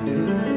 Mm-hmm.